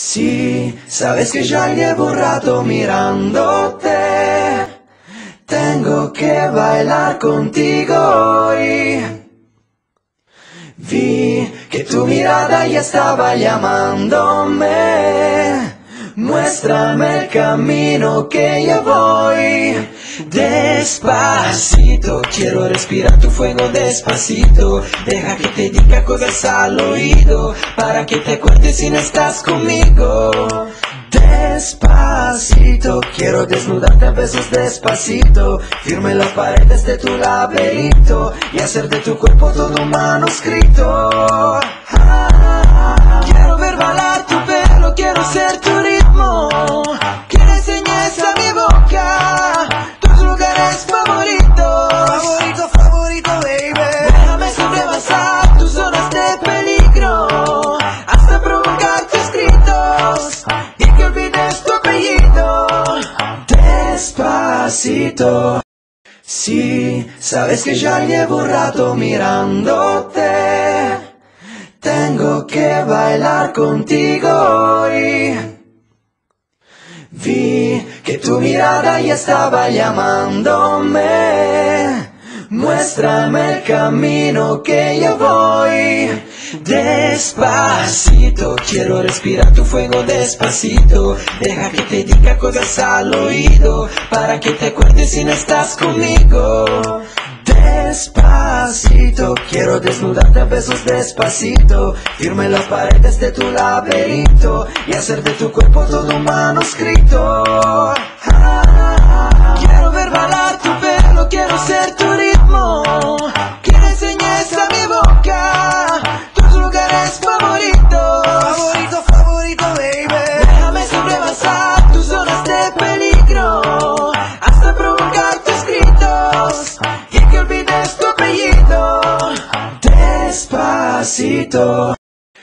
Sí, sabes que ya llevo un rato mirándote. Tengo que bailar contigo hoy. Vi que tu mirada ya estaba llamándome. Muéstrame el camino que ya voy. Despacito, quiero respirar tu fuego despacito. Deja que te diga cosas al oído para que te acuerdes si no estás conmigo. Despacito, quiero desnudarte a besos despacito. Firme las paredes de tu laberinto y hacer de tu cuerpo todo un manuscrito. Ah, quiero ver bailar tu pelo, quiero ser tu Sí, sabes que ya llevo un rato mirándote. Tengo que bailar contigo hoy. Vi que tu mirada ya estaba llamándome. Muéstrame el camino que yo voy. Despacito, quiero respirar tu fuego despacito. Deja que te diga cosas al oído para que te acuerdes si no estás conmigo. Despacito, quiero desnudarte a besos despacito. Firme las paredes de tu laberinto y hacer de tu cuerpo todo un manuscrito. Despacito.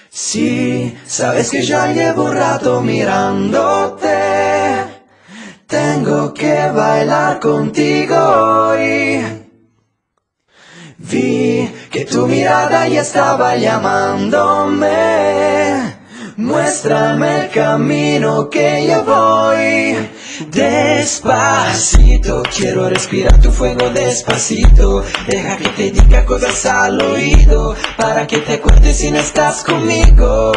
Sí, sabes que ya llevo un rato mirándote. Tengo que bailar contigo hoy. Vi que tu mirada ya estaba llamándome. Muéstrame el camino que yo voy. Despacito, quiero respirar tu fuego despacito. Deja que te diga cosas al oído para que te acuerdes si no estás conmigo.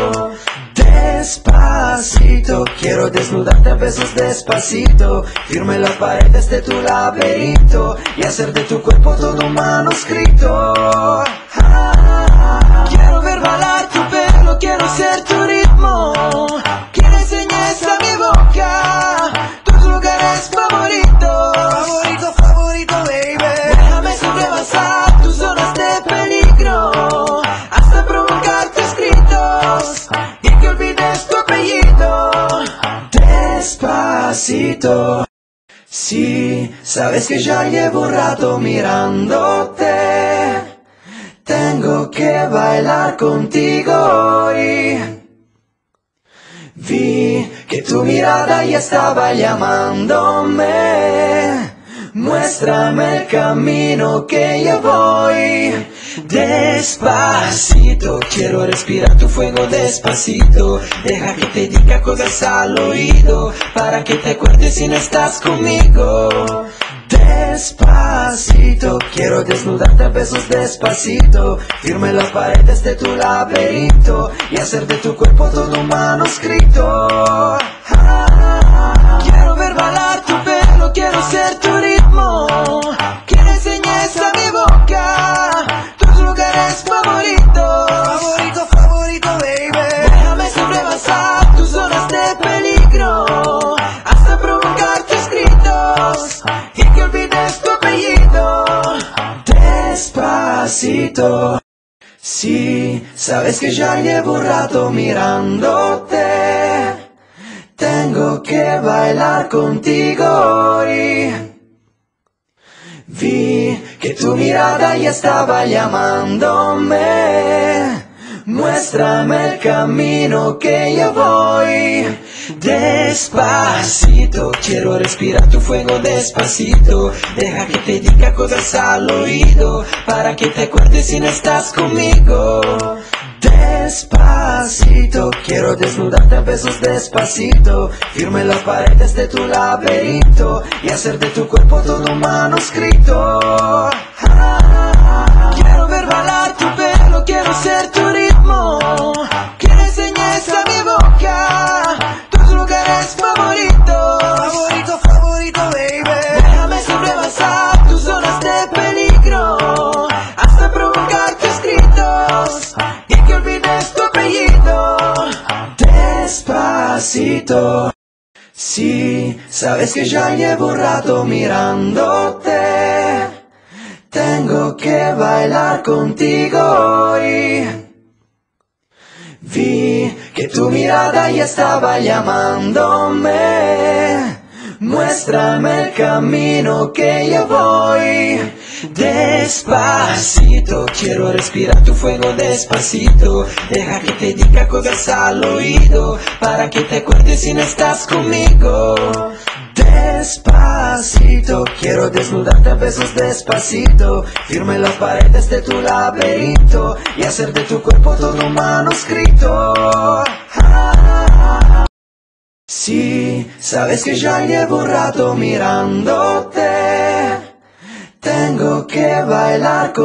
Despacito, quiero desnudarte a besos despacito. Firme las paredes de tu laberinto y hacer de tu cuerpo todo un manuscrito. Ah, quiero ver bailar tu pelo, quiero ser tu Despacito. Sí, sabes que ya llevo un rato mirándote. Tengo que bailar contigo hoy. Vi que tu mirada ya estaba llamándome. Muéstrame el camino que yo voy. Despacito, quiero respirar tu fuego despacito. Deja que te diga cosas al oído para que te acuerdes si no estás conmigo. Despacito, quiero desnudarte a besos despacito. Firme las paredes de tu laberinto y hacer de tu cuerpo todo un manuscrito. Despacito. Sí, sabes que ya llevo un rato mirándote. Tengo que bailar contigo hoy. Vi que tu mirada ya estaba llamándome. Muéstrame el camino que yo voy. Despacito, quiero respirar tu fuego despacito. Deja que te diga cosas al oído para que te acuerdes si no estás conmigo. Despacito. Quiero desnudarte a besos despacito Firme las paredes de tu laberinto Y hacer de tu cuerpo todo un manuscrito Ah, Quiero ver bailar tu pelo, quiero ser tu Despacito Sí, sabes que ya llevo un rato mirándote tengo que bailar contigo hoy. Vi que tu mirada ya estaba llamándome. Muéstrame el camino que yo voy. Despacito, quiero respirar tu fuego despacito. Deja que te diga cosas al oído. Para que te acuerdes si no estás conmigo. Despacito, quiero desnudarte a besos despacito Firme las paredes de tu laberinto Y hacer de tu cuerpo todo un manuscrito Sí, sabes que ya llevo un rato mirándote. Tengo que bailar con